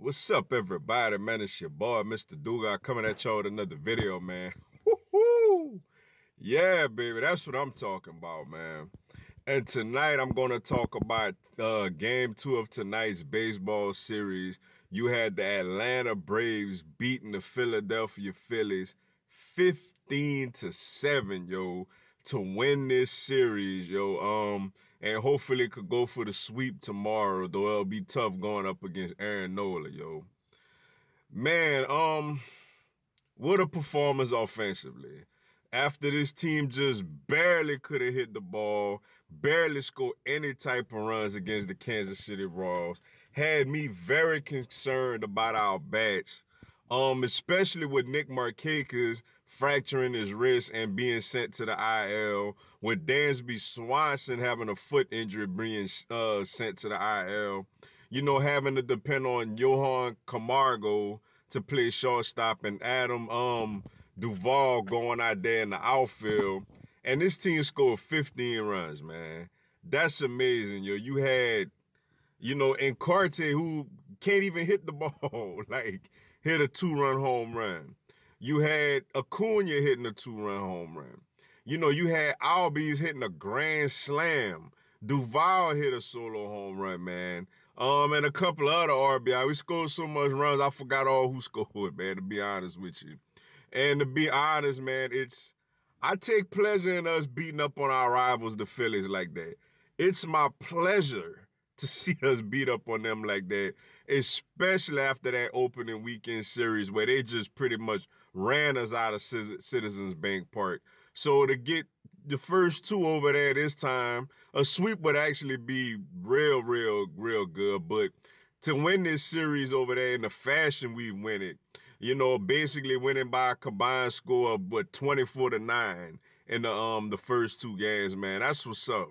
What's up, everybody? Man, it's your boy, Mr. Duga, coming at y'all with another video, man. Woo-hoo! Yeah, baby, that's what I'm talking about, man. And tonight, I'm going to talk about uh, game two of tonight's baseball series. You had the Atlanta Braves beating the Philadelphia Phillies 15 to 7, yo, to win this series, yo. Um, and hopefully it could go for the sweep tomorrow, though it'll be tough going up against Aaron Nola, yo. Man, um, what a performance offensively. After this team just barely could have hit the ball, barely scored any type of runs against the Kansas City Royals, had me very concerned about our bats um, especially with Nick Markakis fracturing his wrist and being sent to the IL, with Dansby Swanson having a foot injury being uh, sent to the IL, you know, having to depend on Johan Camargo to play shortstop and Adam um, Duvall going out there in the outfield. And this team scored 15 runs, man. That's amazing, yo. You had, you know, Encarnacion who can't even hit the ball. like, hit a two-run home run. You had Acuna hitting a two-run home run. You know, you had Albies hitting a grand slam. Duvall hit a solo home run, man. Um, and a couple other RBI. We scored so much runs, I forgot all who scored, man, to be honest with you. And to be honest, man, it's I take pleasure in us beating up on our rivals, the Phillies, like that. It's my pleasure to see us beat up on them like that, especially after that opening weekend series where they just pretty much ran us out of Citizens Bank Park. So to get the first two over there this time, a sweep would actually be real, real, real good. But to win this series over there in the fashion we win it, you know, basically winning by a combined score of what 24 to 9 in the um the first two games, man. That's what's up.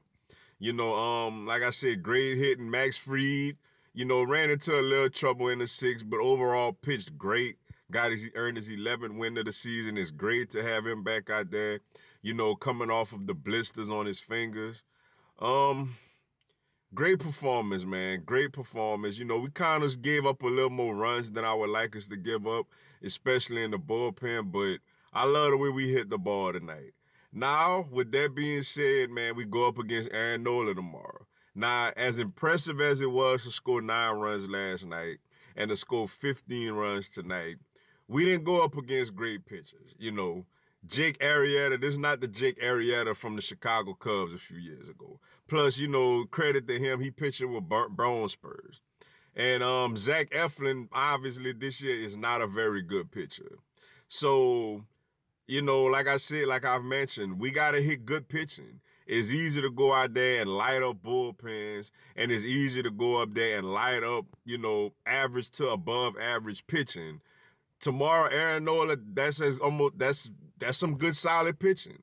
You know, um, like I said, great hitting. Max Fried. you know, ran into a little trouble in the sixth, but overall pitched great. Got his earned his 11th win of the season. It's great to have him back out there. You know, coming off of the blisters on his fingers. Um, great performance, man. Great performance. You know, we kind of gave up a little more runs than I would like us to give up, especially in the bullpen. But I love the way we hit the ball tonight. Now, with that being said, man, we go up against Aaron Nola tomorrow. Now, as impressive as it was to score nine runs last night and to score 15 runs tonight, we didn't go up against great pitchers. You know, Jake Arrieta, this is not the Jake Arrieta from the Chicago Cubs a few years ago. Plus, you know, credit to him, he pitched with Bone Spurs. And um, Zach Eflin, obviously, this year is not a very good pitcher. So you know, like I said, like I've mentioned, we got to hit good pitching. It's easy to go out there and light up bullpens, and it's easy to go up there and light up, you know, average to above average pitching. Tomorrow, Aaron Nola, that's as almost that's that's some good solid pitching.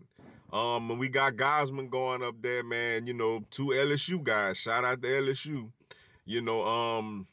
Um, and we got Gausman going up there, man. You know, two LSU guys. Shout out to LSU. You know, um,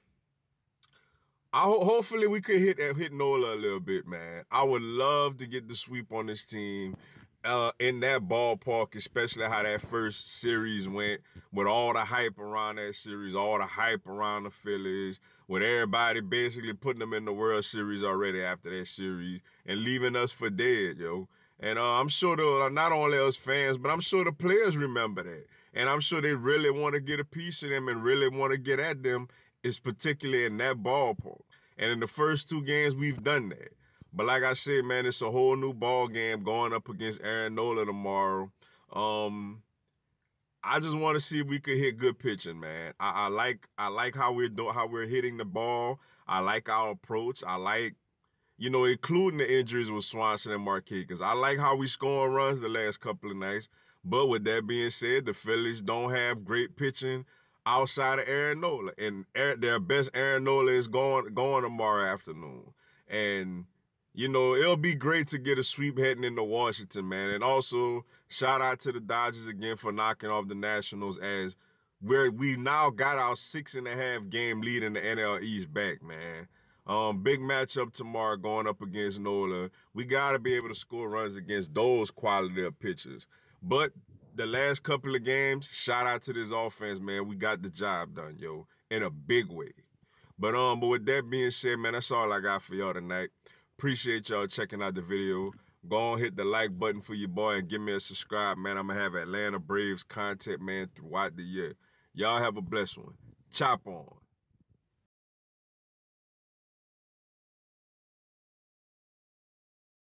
I hopefully we could hit hit Nola a little bit, man. I would love to get the sweep on this team. Uh, in that ballpark, especially how that first series went, with all the hype around that series, all the hype around the Phillies, with everybody basically putting them in the World Series already after that series and leaving us for dead, yo. And uh, I'm sure the, not only us fans, but I'm sure the players remember that. And I'm sure they really want to get a piece of them and really want to get at them is particularly in that ballpark. And in the first two games, we've done that. But like I said, man, it's a whole new ball game going up against Aaron Nola tomorrow. Um, I just want to see if we could hit good pitching, man. I, I like I like how we're doing how we're hitting the ball. I like our approach. I like, you know, including the injuries with Swanson and Markakis. I like how we scoring runs the last couple of nights. But with that being said, the Phillies don't have great pitching outside of Aaron Nola. And their best Aaron Nola is going going tomorrow afternoon. And you know, it'll be great to get a sweep heading into Washington, man. And also, shout out to the Dodgers again for knocking off the Nationals as where we now got our six and a half game lead in the NL East back, man. Um, big matchup tomorrow going up against Nola. We got to be able to score runs against those quality of pitchers. But the last couple of games, shout out to this offense, man. We got the job done, yo, in a big way. But um, but with that being said, man, that's all I got for y'all tonight. Appreciate y'all checking out the video. Go on, hit the like button for your boy and give me a subscribe, man. I'm gonna have Atlanta Braves content, man, throughout the year. Y'all have a blessed one. Chop on.